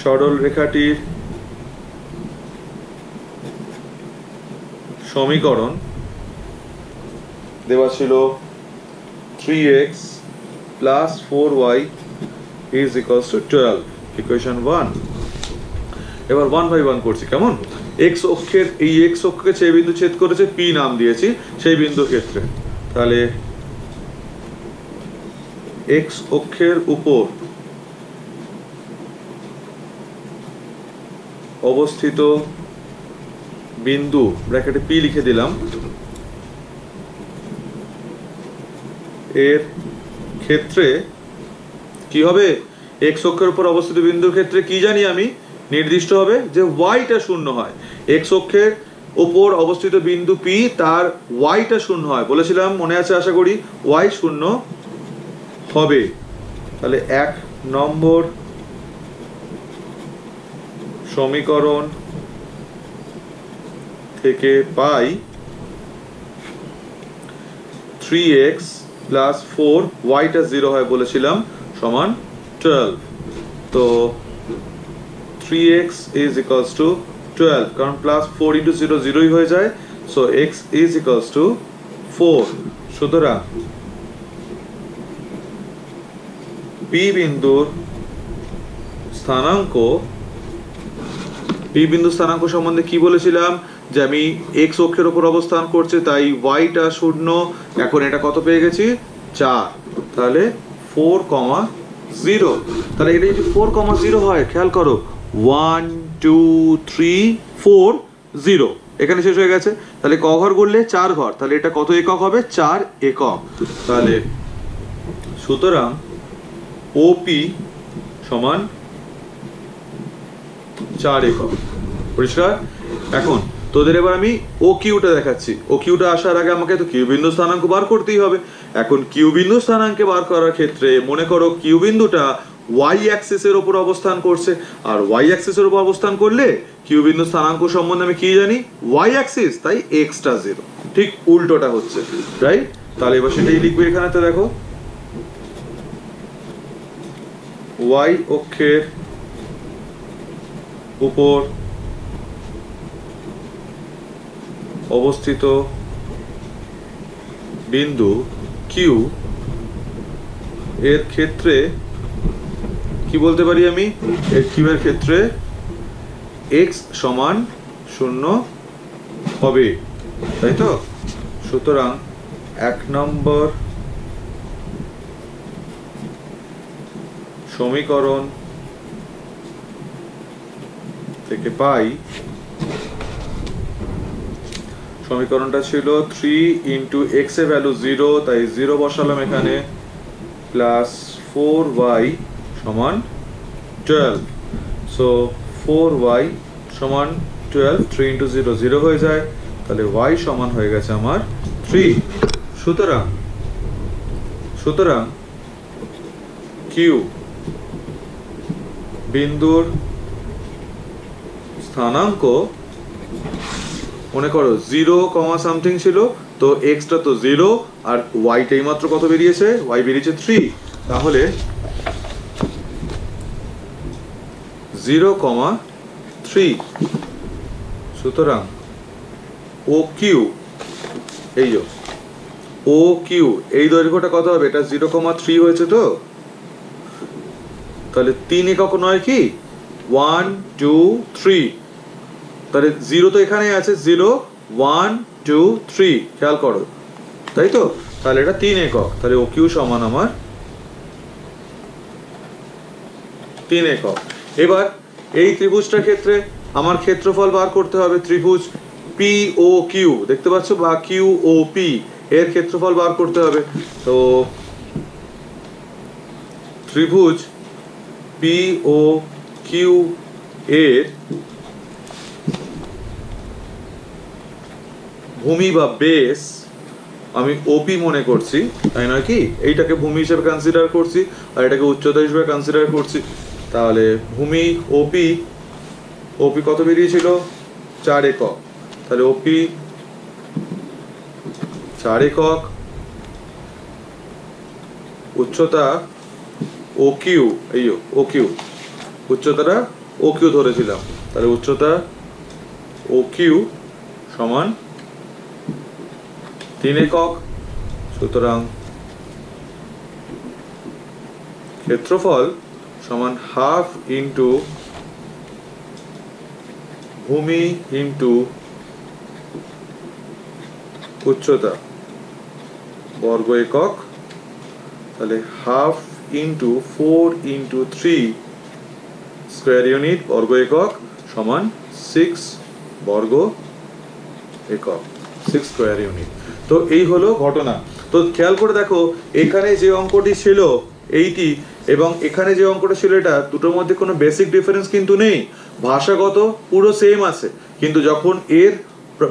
সরল রেখাটির সমীকরণ দেওয়া ছিল three x plus four y is equals to twelve equation one এবার ওয়ান বাই ওয়ান করছি, কেমন? এক্স অক্ষের এই এক্স অক্ষকে যে বিন্দু ছেদ করেছে পি নাম দিয়েছি, সেই বিন্দু ক্ষেত্রে। তাহলে এক্স অক্ষের উপর অবস্থিত বিন্দু ব্র্যাকেটে পি লিখে দিলাম, এর ক্ষেত্রে কি হবে? এক্স অক্ষের উপর অবস্থিত বিন্দুর ক্ষেত্রে কি জানি আমি? নির্দিষ্ট হবে যে ওয়াইটা শূন্য হয়। এক্স অক্ষের ওপর অবস্থিত বিন্দু পি তার ওয়াইটা শূন্য হয়। বলেছিলাম, মনে আছে আশা করি? ওয়াই শূন্য হবে। তাহলে এক নম্বর সমীকরণ থেকে পাই থ্রি এক্স প্লাস ফোর ওয়াইটা জিরো হয় বলেছিলাম, সমান টুয়েলভ তো three x is equals to twelve কারণ প্লাস ফোর ইন্টু জিরো জিরোই হয়ে যায়। So x is equals to four সুতরাং পি বিন্দুর স্থানাঙ্ক পি বিন্দু স্থানাঙ্ক সম্বন্ধে কি বলেছিলাম? যে আমি এক্স অক্ষের ওপর অবস্থান করছে, তাই ওয়াইটা শূন্য। এখন এটা কত পেয়ে গেছি? চার। তাহলে ফোর কমা জিরো। তাহলে এটা যদি ফোর কমা জিরো হয়, খেয়াল করো। One two three four zero এখানে শেষ হয়ে গেছে। তাহলে ক ঘর করলে চার ঘর। তাহলে এটা কত একক হবে? চার একক। তাহলে সুতরাং ওপি সমান চার একক। পরিষ্কার? এখন তোদের এবার আমি ও কিউটা দেখাচ্ছি। ও কিউটা আসার আগে আমাকে তো কিউ বিন্দু স্থানাঙ্ক বার করতেই হবে। এখন কিউ বিন্দু স্থানাঙ্কে বার করার ক্ষেত্রে মনে করো কিউ বিন্দুটা ওয়াই অ্যাক্সিসের ওপর অবস্থান করছে। আর ওয়াই অ্যাক্সিসের ওপর অবস্থান করলে কিউ বিন্দু স্থানাঙ্ক সম্বন্ধে আমি কি জানি? ওয়াই অ্যাক্সিস তাই এক্সট্রা জিরো ঠিক উল্টোটা হচ্ছে রাইট তাহলে এবার সেটাই লিখবে এখানে তো দেখো। ওয়াই অক্ষের উপর অবস্থিত বিন্দু কিউ এর ক্ষেত্রে, কি বলতে পারি আমি? এর কিউ এর ক্ষেত্রে এক্স সমান শূন্য হবে, তাই তো? সুতরাং এক নম্বর সমীকরণ থেকে পাই সমীকরণটা ছিল থ্রি ইন্টু এক্সের ভ্যালু জিরো তাই জিরো বসালাম এখানে প্লাস ফোর ওয়াই সমান টুয়েলভ সো ফোর ওয়াই সমান twelve three into zero zero হয়ে যায়, তাহলে ওয়াই সমান হয়ে গেছে আমার থ্রি সুতরাং সুতরাং কিউ বিন্দুর স্থানাঙ্ক মনে করো জিরো কমা সামথিং ছিল, তো এক্সটা তো জিরো আর ওয়াইটাই মাত্র কত বেরিয়েছে? ওয়াই বেরিয়েছে থ্রি তাহলে জিরো কমা থ্রি সুতরাং ও কিউ এই যে ও কিউ এই দৈর্ঘ্যটা কত হবে? এটা জিরো কমা থ্রি হয়েছে তো? তাহলে তিন একক নয় কি? ওয়ান টু থ্রি তাহলে জিরো তো এখানেই আছে জিরো ওয়ান টু থ্রি খেয়াল করো। তাই তো? তাহলে এটা তিন একক। তাহলে ও কিউ সমান আমার তিন একক। এবার এই ত্রিভুজটার ক্ষেত্রে আমার ক্ষেত্রফল বার করতে হবে ত্রিভুজ পি ও কিউ দেখতে পাচ্ছ? বা কিউ ও পি এর ক্ষেত্রফল বার করতে হবে। তো ত্রিভুজ পি ও কিউ এর ভূমি বা বেস আমি ওপি মনে করছি, তাই নয় কি? এইটাকে ভূমি হিসেবে কনসিডার করছি, আর এটাকে উচ্চতা হিসেবে কনসিডার করছি। তাহলে ভূমি ওপি ওপি কত বেরিয়েছিল? চার একক। তাহলে ওপি চার একক। উচ্চতা ও কিউ এই ও কিউ উচ্চতাটা ও কিউ ধরেছিলাম। তাহলে উচ্চতা ও কিউ সমান তিন একক, সুতরাং ক্ষেত্রফল সমান হাফ ইন্টু ভূমি ইন্টু উচ্চতা, বর্গ একক, তাহলে half into four into three square unit বর্গ একক সমান সিক্স বর্গ একক, সিক্স স্কোয়ার ইউনিট। তো এই হলো ঘটনা। তো খেয়াল করে দেখো, এখানে যে অঙ্কটি ছিল এইটি এবং এখানে যে অঙ্কটা ছিল এটা, দুটোর মধ্যে কোনো বেসিক ডিফারেন্স কিন্তু নেই। ভাষাগত পুরো সেম আছে। কিন্তু যখন এর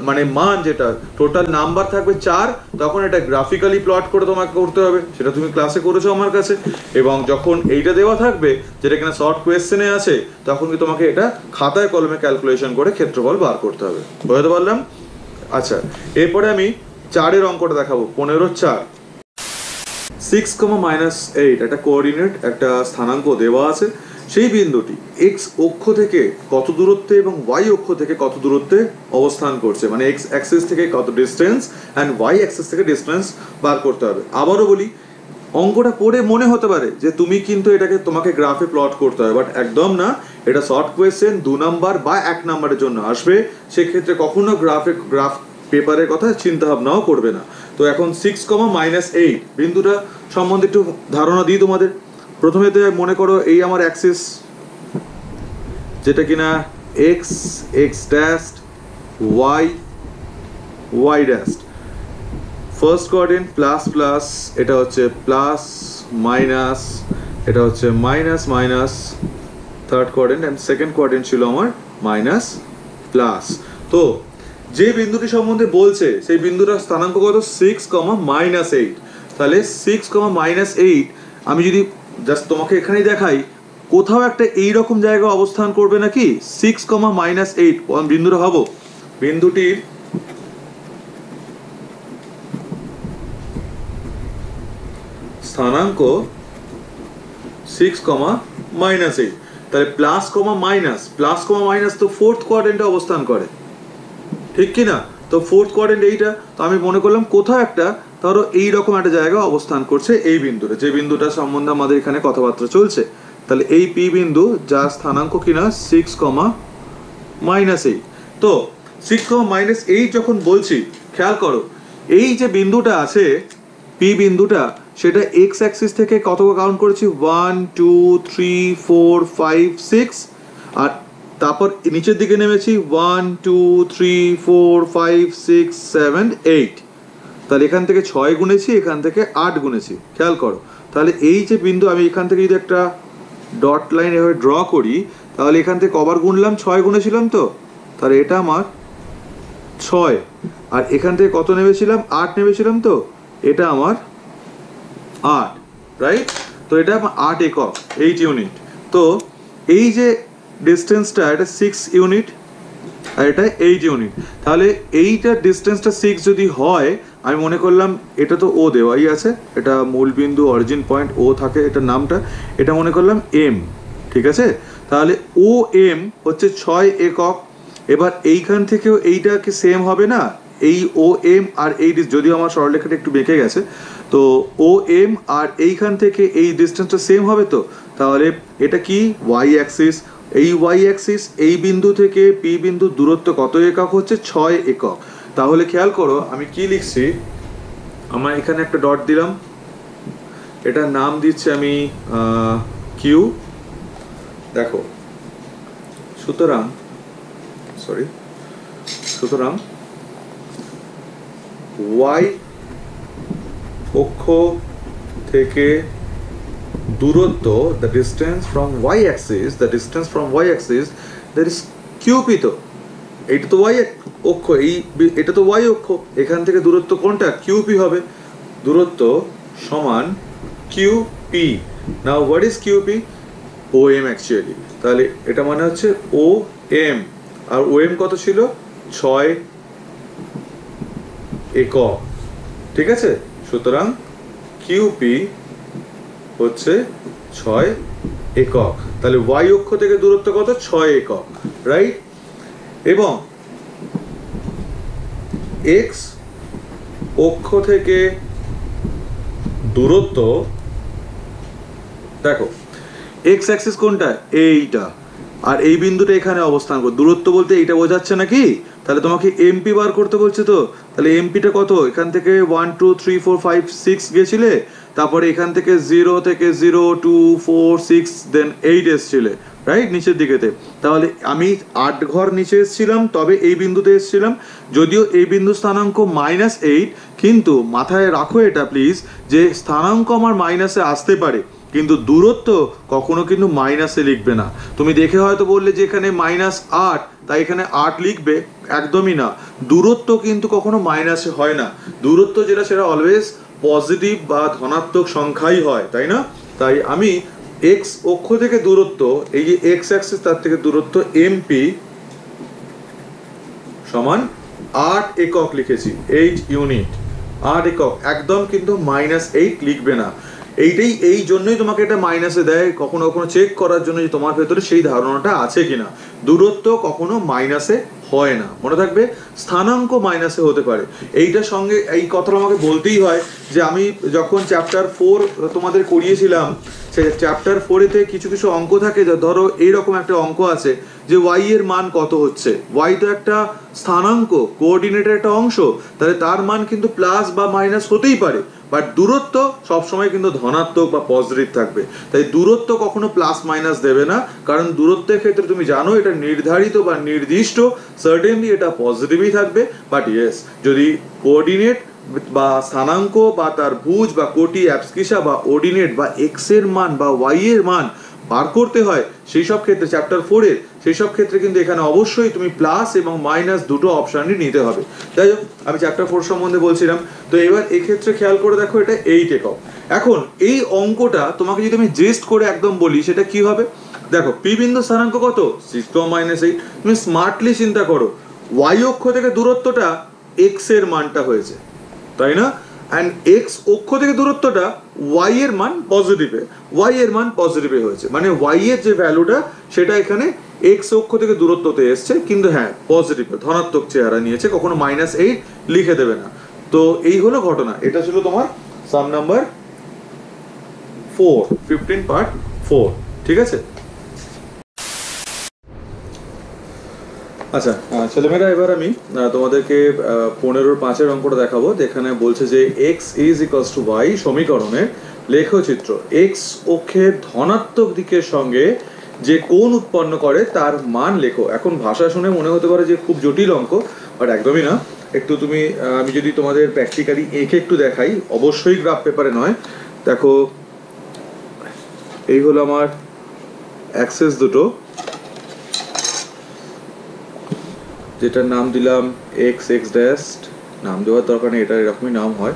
মানে মান যেটা টোটাল নাম্বার থাকবে চার, তখন এটা গ্রাফিক্যালি প্লট করে তোমাকে করতে হবে। সেটা তুমি ক্লাসে করেছ আমার কাছে। এবং যখন এইটা দেওয়া থাকবে, যেটা কিনা শর্ট কোয়েশ্চেনে আছে, তখন কি তোমাকে এটা খাতায় কলমে ক্যালকুলেশন করে ক্ষেত্রফল বার করতে হবে। বুঝতে পারলাম? আচ্ছা এরপরে আমি চারের অঙ্কটা দেখাবো, পনেরো চার। সিক্স কমা মাইনাস এইট একটা কোঅর্ডিনেট একটা স্থানাঙ্ক দেওয়া আছে। সেই বিন্দুটি এক্স অক্ষ থেকে কত দূরত্বে এবং ওয়াই অক্ষ থেকে কত দূরত্বে অবস্থান করছে? মানে এক্স অ্যাক্সিস থেকে কত ডিস্টেন্স অ্যান্ড ওয়াই অ্যাক্সিস থেকে ডিস্টেন্স বার করতে হবে। আবারও বলি, অঙ্কটা পড়ে মনে হতে পারে যে তুমি কিন্তু এটাকে, তোমাকে গ্রাফে প্লট করতে হবে বাট একদম না। এটা শর্ট কোয়েশ্চেন দু নাম্বার বা এক নাম্বারের জন্য আসবে। সেক্ষেত্রে কখনো গ্রাফে গ্রাফ পেপারের কথা চিন্তা ভাবনাও করবে না। তো এখন সিক্স কমা মাইনাস এইট বিন্দুটা সম্বন্ধে একটু ধারণা দিই তোমাদের। প্রথমে তো মনে করো এই আমার অ্যাক্সিস যেটা কিনা x x dash y y dash first quadrant plus plus এটা হচ্ছে প্লাস মাইনাস এটা হচ্ছে minus minus third quadrant and second quadrant ছিল আমার মাইনাস প্লাস তো যে বিন্দুটি সম্বন্ধে বলছে, সেই বিন্দুটার স্থানাঙ্ক কত সিক্স কমা মাইনাস এইট তাহলে সিক্স কমা মাইনাস এইট আমি যদি জাস্ট তোমাকে এখানেই দেখাই, কোথাও একটা এই রকম জায়গা অবস্থান করবে নাকি? সিক্স কমা মাইনাস এইট বিন্দুটা হব বিন্দুটির স্থানাঙ্ক সিক্স কমা মাইনাস এইট তাহলে plus comma minus plus comma minus তো ফোর্থ কোয়ার্ডেন্টে অবস্থান করে। ঠিক কি না তো ফোর্থ কোয়ার্ডেন্ট এইটা, তো আমি মনে করলাম কোথাও একটা, ধরো এইরকম একটা জায়গা অবস্থান করছে এই বিন্দুটা যে বিন্দুটা সম্বন্ধে আমাদের এখানে কথাবার্তা চলছে। তাহলে এই পি বিন্দু যার স্থানাঙ্ক কিনা? সিক্স কমা মাইনাস এইট তো সিক্স কমা মাইনাস এইট যখন বলছি, খেয়াল করো, এই যে বিন্দুটা আছে পি বিন্দুটা, সেটা এক্স অ্যাক্সিস থেকে কত কাউন্ট করেছি? One two three four five six আর তারপর নিচের দিকে নেমেছি one two three four five six seven eight তাহলে এখান থেকে ছয় গুনেছি, এখান থেকে আট গুনেছি। খেয়াল করো। তাহলে এই যে বিন্দু, আমি এখান থেকে যদি একটা ডট লাইন এভাবে ড্র করি, তাহলে এখান থেকে কবার গুনলাম? ছয় গুনেছিলাম তো? তাহলে এটা আমার ছয়। আর এখান থেকে কত নেমেছিলাম? আট নেমেছিলাম তো? এটা আমার আট রাইট তো এটা আমার আট একক এইট ইউনিট তো এই যে ডিস্টেন্সটা এটা সিক্স ইউনিট আর এটা এইট ইউনিট তাহলে এইটা ডিস্টেন্সটা সিক্স যদি হয়, আমি মনে করলাম এটা তো ও দেওয়াই আছে, এটা মূল বিন্দু অরিজিন পয়েন্ট ও থাকে এটা নামটা, এটা মনে করলাম এম ঠিক আছে? তাহলে ও এম হচ্ছে ছয় একক, এবার এইখান থেকেও এইটা কি সেম হবে না? এই ও এম আর এই যদিও আমার সরলরেখাটা একটু বেঁকে গেছে, তো ও এম আর এইখান থেকে এই ডিস্টেন্সটা সেম হবে তো? তাহলে এটা কি? ওয়াই অ্যাক্সিস এই ওয়াই অ্যাক্সিস এই বিন্দু থেকে পি বিন্দু দূরত্ব কত একক হচ্ছে? ছয় একক। তাহলে খেয়াল করো, আমি কি লিখছি? আমার এখানে একটা ডট দিলাম। এটার নাম দিচ্ছি আমি কিউ দেখো, সুতরাং সরি সুতরাং ওয়াই অক্ষ থেকে দূরত্ব the distance from y axis the distance from y axis that is QP তো এইটা তো ওয়াই অক্ষ, এই এটা তো ওয়াই অক্ষ। এখান থেকে দূরত্ব কোনটা? কিউপি হবে। দূরত্ব সমান QP now what is QP O M actually তাহলে এটা মানে হচ্ছে ও এম আর ও এম কত ছিল? ছয় একক। ঠিক আছে? সুতরাং কিউপি হচ্ছে ছয় একক। তাহলে ওয়াই অক্ষ থেকে দূরত্ব কত? ছয় একক রাইট এবং এক্স অক্ষ থেকে দূরত্ব, দেখো এক্স অ্যাক্সিস কোনটা? এইটা। আর এই বিন্দুটা এখানে অবস্থান কর দূরত্ব বলতে এইটা বোঝাচ্ছে নাকি? তাহলে তোমাকে এমপি বার করতে বলছে তো। তাহলে এমপিটা কত? এখান থেকে one two three four five six গেছিলে, তারপরে এখান থেকে জিরো থেকে zero two four six then eight এসছিলে right নিচের দিকেতে। তাহলে আমি আট ঘর নিচে এসেছিলাম, তবে এই বিন্দুতে এসেছিলাম। যদিও এই বিন্দু স্থানাঙ্ক মাইনাস এইট কিন্তু মাথায় রাখো এটা প্লিজ যে স্থানাঙ্ক আমার মাইনাসে আসতে পারে। কিন্তু দূরত্ব কখনো কিন্তু মাইনাসে লিখবে না। তুমি দেখে হয়তো বললে যে এখানে মাইনাস আট, তাই এখানে আট লিখবে, একদমই না। দূরত্ব কিন্তু কখনো মাইনাসে হয় না। দূরত্ব যেটা, সেটা অলওয়েজ পজিটিভ বা ধনাত্মক সংখ্যাই হয়, তাই না? তাই আমি এক্স অক্ষ থেকে দূরত্ব, এই যে এক্স অ্যাক্সিস তার থেকে দূরত্ব এমপি সমান আট একক লিখেছি এইট ইউনিট আট একক, একদম কিন্তু মাইনাস এইট লিখবে না। এইটাই, এই জন্যই তোমাকে এটা মাইনাসে দেয়। কখনো কখনো চেক করার জন্য যে তোমার ভেতরে সেই ধারণাটা আছে কিনা। দূরত্ব কখনো মাইনাসে হয় না। মনে থাকবে, স্থানাঙ্ক মাইনাসে হতে পারে। এইটার সঙ্গে, এই কথাটা আমাকে বলতেই হয় যে আমি যখন চ্যাপ্টার ফোর তোমাদের করিয়েছিলাম সে চ্যাপ্টার ফোরেতে কিছু কিছু অঙ্ক থাকে যা ধরো এইরকম একটা অঙ্ক আছে। যে ওয়াই এর মান কত হচ্ছে? ওয়াই তো একটা স্থানাঙ্ক কোঅর্ডিনেটের একটা অংশ, তাহলে তার মান কিন্তু প্লাস বা মাইনাস হতেই পারে। বাট দূরত্ব সবসময় কিন্তু ধনাত্মক বা পজিটিভ থাকবে। তাই দূরত্ব কখনো প্লাস মাইনাস দেবে না, কারণ দূরত্বের ক্ষেত্রে তুমি জানো এটা নির্ধারিত বা নির্দিষ্ট সার্টেনলি এটা পজিটিভই থাকবে। বাট ইয়েস যদি কোঅর্ডিনেট বা স্থানাঙ্ক বা তার ভুজ বা কোটি অ্যাপসকিসা বা অর্ডিনেট বা এক্সের মান বা ওয়াই এর মান বার করতে হয়, সেই সব ক্ষেত্রে চ্যাপ্টার ফোরের সেই সব ক্ষেত্রে কিন্তু এখানে অবশ্যই তুমি প্লাস এবং মাইনাস দুটো অপশানই নিতে হবে। যাই হোক, আমি চ্যাপ্টার ফোর সম্বন্ধে বলছিলাম। তো এবার এক্ষেত্রে খেয়াল করে দেখো, এটা এইট একক এখন এই অঙ্কটা তোমাকে যদি আমি জেস্ট করে একদম বলি, সেটা কি হবে? দেখো পি বিন্দু স্থানাঙ্ক কত? সিক্স টু মাইনাস এইট তুমি স্মার্টলি চিন্তা করো ওয়াই অক্ষ থেকে দূরত্বটা এক্সের মানটা হয়েছে। তাই না? অ্যান্ড এক্স অক্ষ থেকে দূরত্বটা ওয়াই এর মান পজিটিভে ওয়াই এর মান পজিটিভে হয়েছে। মানে ওয়াই এর যে ভ্যালুটা সেটা এখানে এক্স অক্ষ থেকে দূরত্বতে এসছে, কিন্তু হ্যাঁ পজিটিভ ধনাত্মক চেহারা নিয়েছে, কখনো মাইনাস এইট লিখে দেবে না। তো এই হলো ঘটনা। এটা ছিল তোমার sum number four fifteen part four ঠিক আছে? আচ্ছা ছেলেমেয়েরা, এবার আমি তোমাদেরকে পনেরোর পাঁচের অঙ্কটা দেখাবো, যেখানে বলছে যে x is equals to y সমীকরণে লেখচিত্র এক্স অক্ষের ধনাত্মক দিকের সঙ্গে যে কোন উৎপন্ন করে তার মান লেখো। এখন ভাষা শুনে মনে হতে পারে যে খুব জটিল অঙ্ক বাট একদমই না। একটু তুমি আমি যদি তোমাদের প্র্যাকটিক্যালি এঁকে একটু দেখাই, অবশ্যই গ্রাফ পেপারে নয়। দেখো, এই হলো আমার অ্যাক্সেস দুটো। যেটার নাম দিলাম এক্স এক্স ড্যাস্ট নাম দেওয়ার দরকার নেই এটা এরকমই নাম হয়।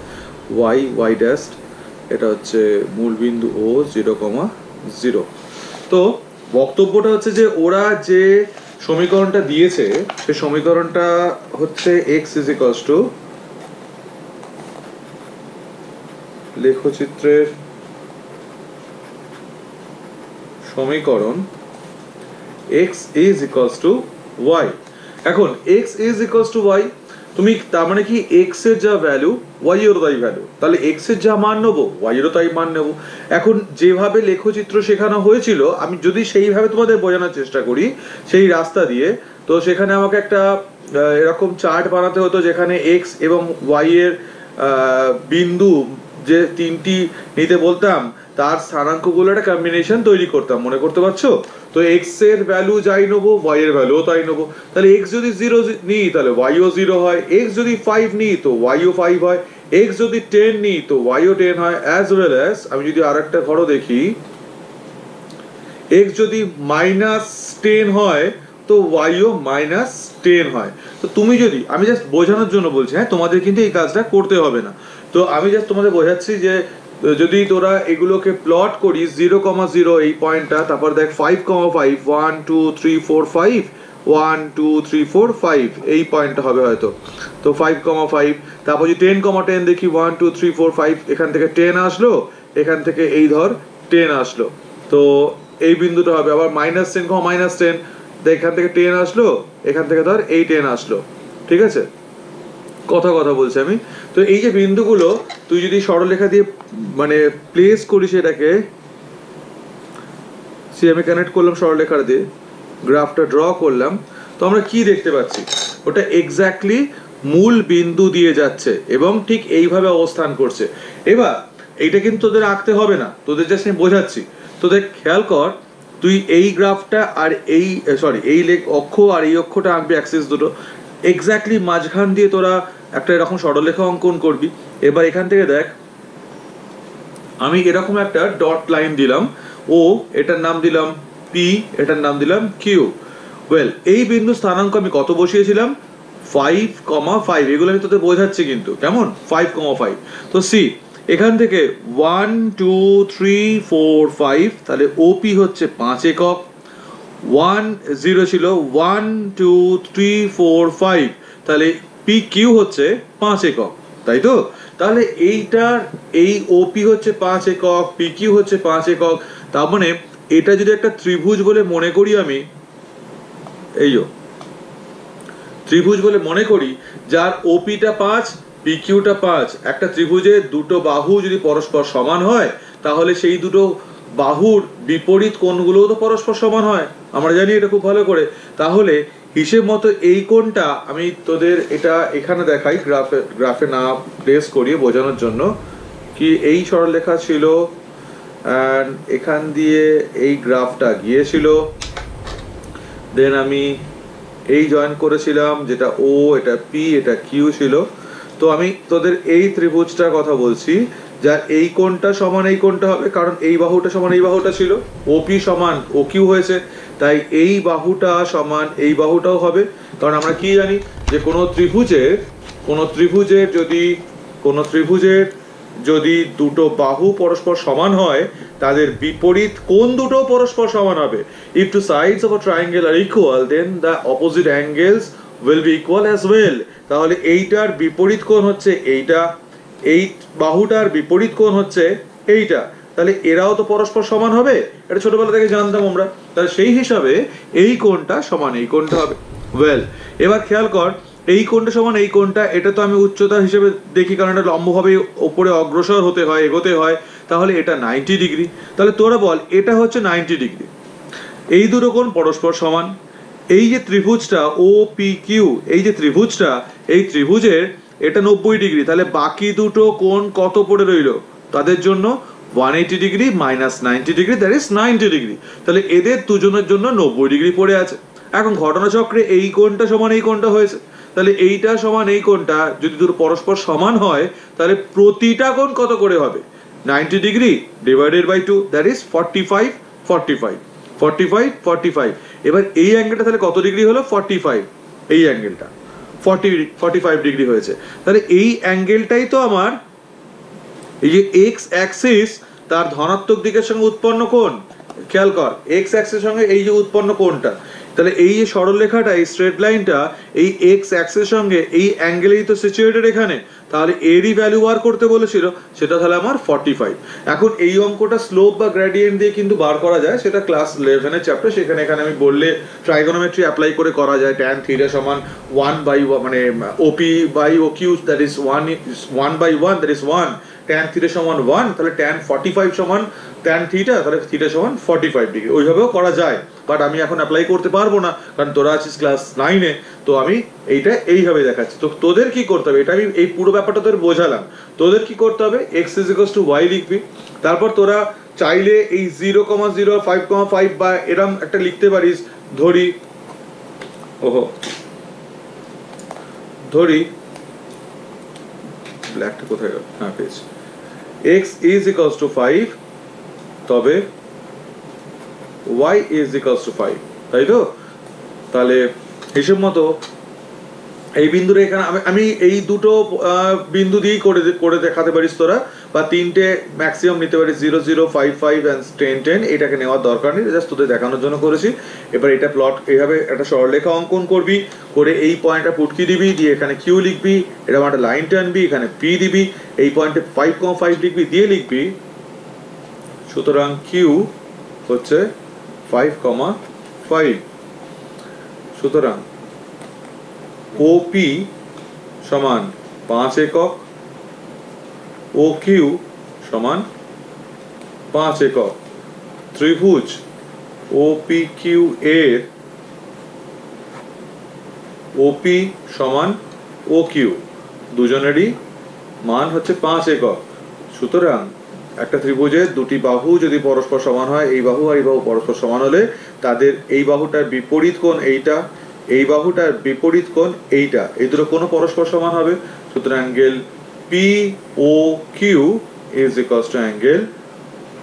ওয়াই ওয়াই ড্যাস্ট এটা হচ্ছে মূলবিন্দু ও জিরো কমা জিরো তো বক্তব্যটা হচ্ছে যে ওরা যে সমীকরণটা দিয়েছে, সে সমীকরণটা হচ্ছে এক্স ইজ ইকলস টু লেখচিত্রের সমীকরণ x is equals to y এখন x is equals to y তুমি তার মানে কি এক্সের যা ভ্যালু ওয়াই এরও তাই ভ্যালু তাহলে এক্সের যা মান নেব ওয়াই এরও তাই মান নেব। এখন, যেভাবে লেখচিত্র শেখানো হয়েছিল, আমি যদি সেইভাবে তোমাদের বোঝানোর চেষ্টা করি, সেই রাস্তা দিয়ে, তো সেখানে আমাকে একটা এরকম চার্ট বানাতে হতো যেখানে এক্স এবং ওয়াই এর বিন্দু যে তিনটি নিতে বলতাম, তার স্থানাঙ্কগুলো একটা কম্বিনেশন তৈরি করতাম। মনে করতে পারছ? তো এক্সের ভ্যালু যাই নেব ওয়াই এর ভ্যালুও তাই নেব। তাহলে এক্স যদি জিরো নিই, তাহলে ওয়াইও জিরো হয়। এক্স যদি ফাইভ নিই, তো ওয়াইও ফাইভ হয়। এক্স যদি টেন নিই, তো ওয়াইও টেন হয়। অ্যাজ ওয়েল অ্যাজ আমি যদি আর একটা ঘরও দেখি এক্স যদি মাইনাস টেন হয়, তো ওয়াইও মাইনাস টেন হয়। তো তুমি যদি, আমি জাস্ট বোঝানোর জন্য বলছি হ্যাঁ তোমাদের কিন্তু এই কাজটা করতে হবে না। তো আমি জাস্ট তোমাদের বোঝাচ্ছি যে যদি তোরা এগুলোকে প্লট করিস জিরো কমা জিরো এই পয়েন্টটা তারপর দেখ five comma five one two three four five one two three four five এই পয়েন্টটা হবে হয়তো। তো ফাইভ কমা ফাইভ তারপর যদি টেন কমা টেন দেখি one two three four five এখান থেকে টেন আসলো, এখান থেকে এই ধর টেন আসলো। তো এই বিন্দুটা হবে, আবার minus ten comma minus ten এখান থেকে টেন আসলো, এখান থেকে ধর এই টেন আসলো। ঠিক আছে? কথা কথা বলছি আমি। তো এই যে বিন্দুগুলো, তুই যদি সরলরেখা দিয়ে মানে প্লেস করিস এটাকে সে আমি কানেক্ট করলাম সরলরেখা দিয়ে গ্রাফটা ড্র করলাম, তো আমরা কি দেখতে পাচ্ছি? ওটা এক্স্যাক্টলি মূল বিন্দু দিয়ে যাচ্ছে এবং ঠিক এইভাবে অবস্থান করছে। এবার, এইটা কিন্তু তোদের আঁকতে হবে না, তোদের জাস্ট আমি বোঝাচ্ছি। তোদের খেয়াল কর, তুই এই গ্রাফটা আর এই সরি এই লেখ অক্ষ আর এই অক্ষটা আঁকবি অ্যাক্সিস দুটো। এক্স্যাক্টলি মাঝখান দিয়ে তোরা একটা এরকম সরলরেখা অঙ্কন করবি। এবার এখান থেকে দেখ, আমি এরকম একটা ডট লাইন দিলাম। ও, এটার নাম দিলাম পি এটার নাম দিলাম কিউ ওয়েল এই বিন্দু স্থানাঙ্ক আমি কত বসিয়েছিলাম? ফাইভ কমা ফাইভ এগুলো আমি তোদের বোঝাচ্ছি কিন্তু। কেমন? ফাইভ কমা ফাইভ তো সি এখান থেকে one two three four five তাহলে ওপি হচ্ছে পাঁচ একক। ওয়ান জিরো ছিল one two three four five তাহলে পি কিউ হচ্ছে পাঁচ একক, তাই তো? তাহলে এইটার এই ওপি হচ্ছে পাঁচ একক পি কিউ হচ্ছে পাঁচ একক। তার মানে এটা যদি একটা ত্রিভুজ বলে মনে করি আমি, এই যো, ত্রিভুজ বলে মনে করি, যার ওপিটা পাঁচ পিকিউটা পাঁচ। একটা ত্রিভুজের দুটো বাহু যদি পরস্পর সমান হয়, তাহলে সেই দুটো বাহুর বিপরীত কোণগুলোও তো পরস্পর সমান হয়। আমরা জানি এটা খুব ভালো করে। তাহলে হিসেব মতো এই কোণটা আমি তোদের এটা এখানে দেখাই গ্রাফে গ্রাফে না প্লেস করিয়ে বোঝানোর জন্য কি এই সরলরেখা ছিল অ্যান্ড এখান দিয়ে এই গ্রাফটা গিয়েছিল। দেন আমি এই জয়েন করেছিলাম, যেটা ও এটা পি এটা কিউ ছিল। তো আমি তোদের এই ত্রিভুজটার কথা বলছি। যার এই কোণটা সমান এই কোণটা হবে, কারণ এই বাহুটা সমান এই বাহুটা ছিল। ওপি সমান ও কিউ হয়েছে, তাই এই বাহুটা সমান এই বাহুটাও হবে। কারণ আমরা কি জানি যে কোনো ত্রিভুজের কোনো ত্রিভুজের যদি, কোনো ত্রিভুজের যদি দুটো বাহু পরস্পর সমান হয়, তাদের বিপরীত কোন দুটো পরস্পর সমান হবে। If two sides of a triangle are equal then the opposite angles will be equal as well তাহলে এইটার বিপরীত কোণ হচ্ছে এইটা। এই বাহুটার বিপরীত কোণ হচ্ছে এইটা। তাহলে এরাও তো পরস্পর সমান হবে? এটা ছোটবেলা থেকে জানতাম আমরা। তাহলে সেই হিসাবে এই কোণটা সমান, এই কোণটা হবে। ওয়েল এবার খেয়াল কর, এই কোণটা সমান, এই কোণটা, এটা তো আমি উচ্চতা হিসেবে দেখি, কারণ এটা লম্বভাবে ওপরে অগ্রসর হতে হয়, এগোতে হয়। তাহলে এটা নাইনটি ডিগ্রি তাহলে তোরা বল, এটা হচ্ছে নাইনটি ডিগ্রি এই দুটো কোণ পরস্পর সমান। এই যে ত্রিভুজটা ও পি কিউ এই যে ত্রিভুজটা, এই ত্রিভুজের এটা নব্বই ডিগ্রি। তাহলে বাকি দুটো কোণ কত পড়ে রইল? তাদের জন্য one eighty degree minus ninety degree that is ninety degree. তাহলে এদের দুজনের জন্য নব্বই ডিগ্রি পড়ে আছে। এখন ঘটনাচক্রে এই কোণটা সমান এই কোণটা হয়েছে। তাহলে এইটা সমান এই কোণটা, যদি দুটো পরস্পর সমান হয়, তাহলে প্রতিটা কোণ কত করে হবে? Ninety degree divided by two that is forty five forty five forty five forty five এবার এই অ্যাঙ্গেলটা তাহলে কত ডিগ্রি হলো? ফর্টি ফাইভ এই অ্যাঙ্গেলটা ফর্টি ফর্টি ফাইভ ডিগ্রি হয়েছে। তাহলে এই অ্যাঙ্গেলটাই তো আমার। এই যে এক্স অ্যাক্সিস তার ধনাত্মক দিকের সঙ্গে উৎপন্ন কোন খেয়াল কর এক্স অ্যাক্সিসের সঙ্গে এই যে উৎপন্ন কোণটা। তাহলে এই যে সরলরেখাটা, এই স্ট্রেট লাইনটা এই এক্স অ্যাক্সের সঙ্গে এই অ্যাঙ্গেলেই তো সিচুয়েটেড এখানে, তাহলে এরই ভ্যালু বার করতে বলেছিল, সেটা তাহলে আমার ফর্টি ফাইভ এখন এই অঙ্কটা স্লোপ বা গ্র্যাডিয়েন্ট দিয়ে কিন্তু বার করা যায়, সেটা ক্লাস ইলেভেনের চ্যাপ্টার সেখানে এখানে আমি বললে ট্রাইগোনোমেট্রি অ্যাপ্লাই করে করা যায় ট্যান থিটা সমান ওয়ান বাই মানে OP by O Q that is one one by one that is one tan theta সমান ওয়ান তাহলে ট্যান ফর্টি ফাইভ সমান ট্যান থিটা তাহলে থিটা সমান ফর্টি ফাইভ ডিগ্রি ওইভাবেও করা যায়। বাট আমি এখন অ্যাপ্লাই করতে পারব না, কারণ তোরা আছিস ক্লাস নাইনে তো আমি এইটা এইভাবে দেখাচ্ছি। তো তোদের কি করতে হবে? এটা আমি এই পুরো ব্যাপারটা তোদের বোঝালাম। তোদের কি করতে হবে? X is equals to y লিখবি। তারপর তোরা চাইলে এই zero comma zero five comma five বা এরম একটা লিখতে পারিস। ধরি, ওহো, ধরি ব্ল্যাকটা কোথায় গেল? হ্যাঁ পেয়েছি। X is equals to five তবে y is equals to five তাই তো? তাহলে হিসেব মতো এই বিন্দুর এখানে আমি এই দুটো বিন্দু দিয়েই করে করে দেখাতে পারিস তোরা, বা তিনটে ম্যাক্সিমাম নিতে পারিস zero zero five five and ten ten এটাকে নেওয়ার দরকার নেই জাস্ট তোদের দেখানোর জন্য করেছি। এবার এটা প্লট এইভাবে একটা সরলরেখা অঙ্কন করবি, করে এই পয়েন্টটা পুটকি দিবি, দিয়ে এখানে কিউ লিখবি এরকম একটা লাইন টানবি, এখানে পি দিবি, এই পয়েন্টে ফাইভ কম ফাইভ লিখবি, দিয়ে লিখবি, সুতরাং কিউ হচ্ছে ফাইভ কমা ফাইভ সুতরাং ওপি সমান পাঁচ একক ও কিউ সমান পাঁচ একক। ত্রিভুজ ও পি কিউ এর ওপি সমান ও কিউ দুজনেরই মান হচ্ছে পাঁচ একক। সুতরাং একটা ত্রিভুজের দুটি বাহু যদি পরস্পর সমান হয়, এই বাহু আর এই বাহু পরস্পর সমান হলে তাদের এই বাহুটার বিপরীত কোণ এইটা, এই বাহুটার বিপরীত কোণ এইটা। এই দুটো কোনো পরস্পর সমান হবে। সুতরাং angle P O Q is equals to angle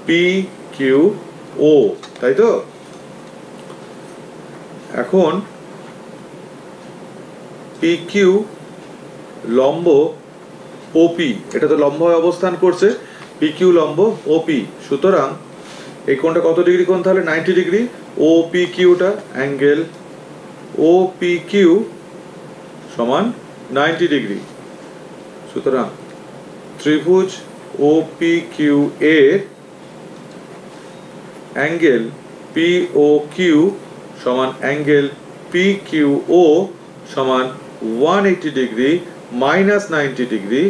P Q O তাই তো? এখন পি কিউ লম্ব ওপি এটা তো লম্ব অবস্থান করছে। পি কিউ লম্ব ওপি সুতরাং এই কোণটা কত ডিগ্রি কোণ তাহলে? Ninety degree. ও পি কিউটা অ্যাঙ্গেল ও পি কিউ সমান নাইনটি ডিগ্রি। সুতরাং ত্রিভুজ ও পি কিউ এর অ্যাঙ্গেল পি ও কিউ সমান অ্যাঙ্গেল পি কিউ ও সমান one eighty degree minus ninety degree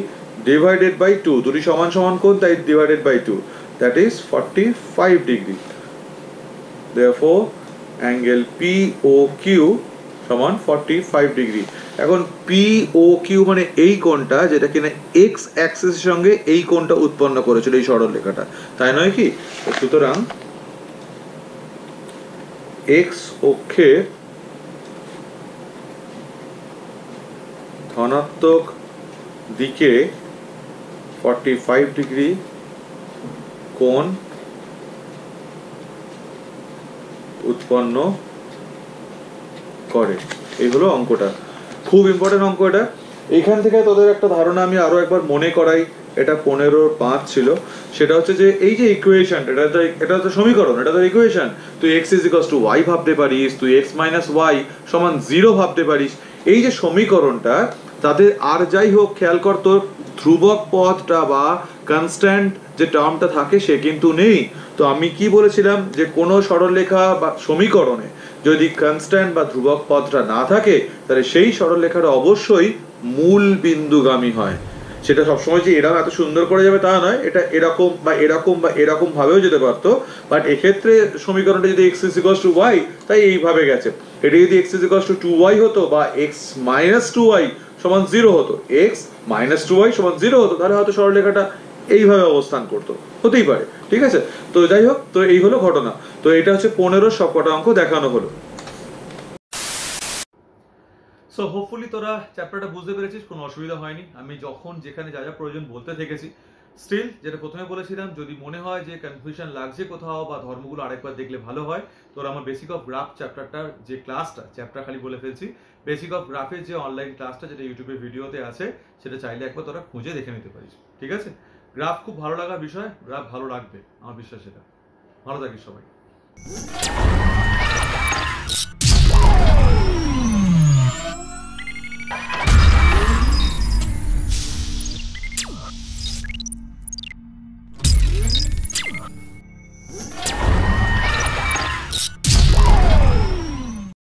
divided by two দুটি সমান সমান কোণ, তাই divided by two that is forty five degree therefore angle P O Q সমান forty five degree এখন P O Q মানে এই কোণটা যেটা কিনা এক্স অ্যাক্সিসের সঙ্গে এই কোণটা উৎপন্ন করেছিল এই সরল রেখাটা। তাই নয় কি? সুতরাং এক্স অক্ষের ধনাত্মক দিকে ফর্টি ফাইভ ডিগ্রি কোণ উৎপন্ন করে। এই অঙ্কটা। খুব ইম্পর্টেন্ট অঙ্ক এটা। এইখান থেকে তোদের একটা ধারণা আমি আরও একবার মনে করাই। এটা পনেরো পাঁচ ছিল। সেটা হচ্ছে যে এই যে ইকুয়েশন এটা তো এটা তো সমীকরণ, এটা তো ইকুয়েশন তুই x is equals to y ভাবতে পারিস, তুই এক্স মাইনাস ওয়াই সমান জিরো ভাবতে পারিস। এই যে সমীকরণটা, তাতে আর যাই হোক, খেয়াল কর তোর ধ্রুবক পদটা বা কনস্ট্যান্ট যে টার্মটা থাকে সে কিন্তু নেই। তো আমি কি বলেছিলাম যে কোনো সরলরেখা বা সমীকরণে যদি কনস্ট্যান্ট বা ধ্রুবক পদটা না থাকে, তাহলে সেই সরলরেখাটা অবশ্যই মূল বিন্দুগামী হয়। সেটা সবসময় যে এরকম এত সুন্দর করে যাবে তা নয়, এটা এরকম বা এরকম বা এরকম ভাবেও যেতে পারতো। বাট এক্ষেত্রে সমীকরণটা যদি x is equals to y তাই এইভাবে গেছে। এটা যদি x is equals to two y হতো বা এক্স মাইনাস টু ওয়াই সমান জিরো হতো। এক্স মাইনাস টু ওয়াই সমান জিরো হতো। তাহলে হয়তো সরলরেখাটা এইভাবে অবস্থান করতো। হতেই পারে। ঠিক আছে? তো যাই হোক, তো এই হলো ঘটনা। তো এটা হচ্ছে পনেরো সবকটা অঙ্ক দেখানো হলো। সো হোপফুলি তোরা চ্যাপ্টারটা বুঝতে পেরেছিস, কোনো অসুবিধা হয়নি। আমি যখন যেখানে যা যা প্রয়োজন বলতে থেকেছি স্টিল যেটা প্রথমে বলেছিলাম, যদি মনে হয় যে কনফিউশন লাগছে কোথাও বা ধর্মগুলো আরেকবার দেখলে ভালো হয়, তোরা আমার বেসিক অফ গ্রাফ চ্যাপ্টারটার যে ক্লাসটা চ্যাপ্টার খালি বলে ফেলছি বেসিক অফ গ্রাফের যে অনলাইন ক্লাসটা যেটা ইউটিউবে ভিডিওতে আছে, সেটা চাইলে একবার তোরা খুঁজে দেখে নিতে পারিস। ঠিক আছে? গ্রাফ খুব ভালো লাগার বিষয় গ্রাফ ভালো লাগবে, আমার বিশ্বাস এটা। ভালো থাকিস সবাই।